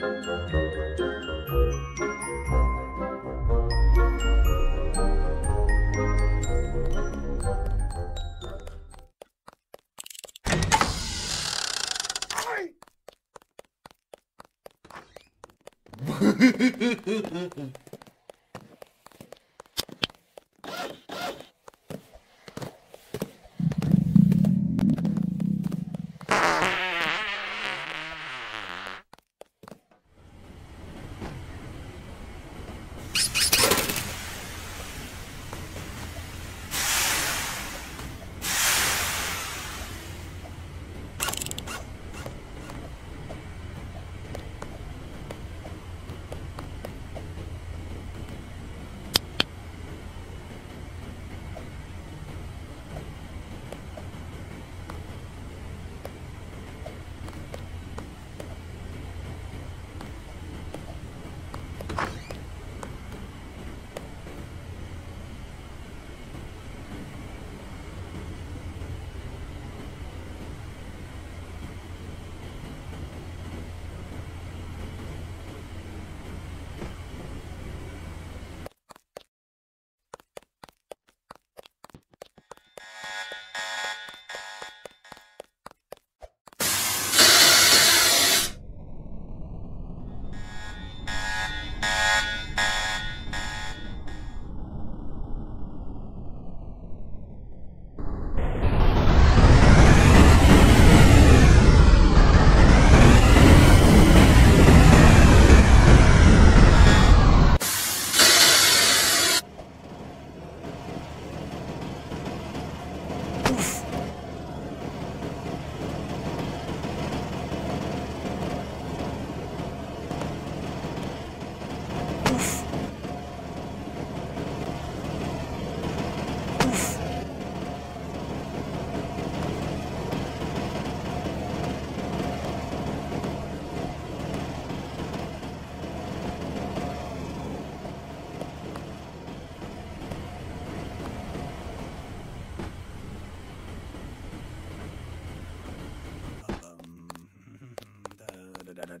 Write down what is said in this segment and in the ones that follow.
Mm-hmm.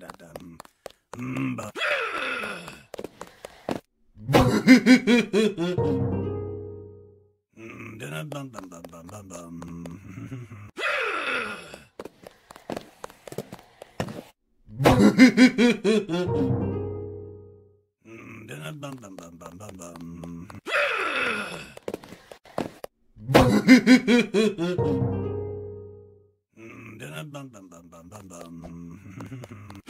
da da mba. bum bum bum bum bum bum.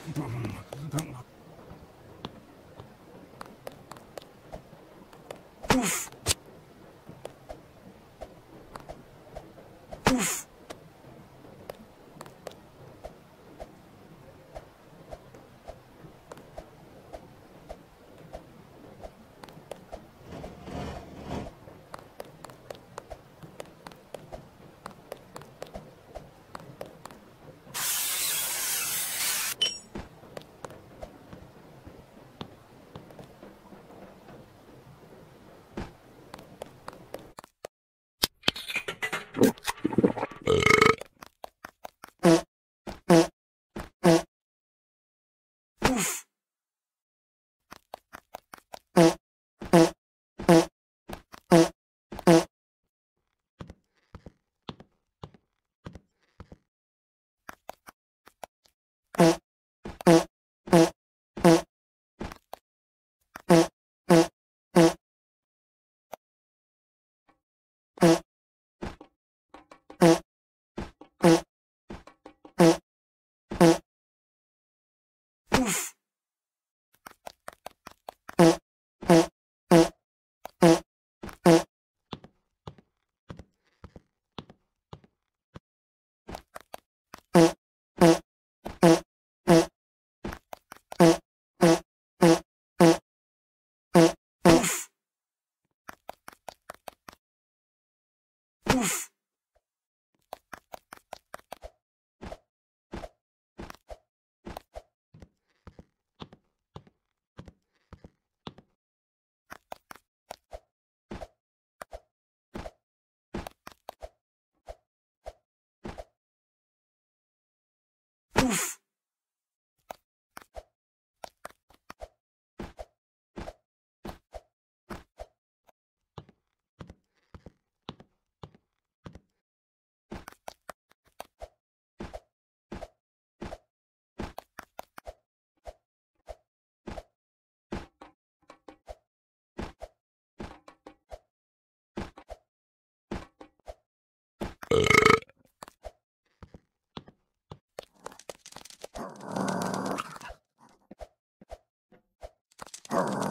Oof. Brrr.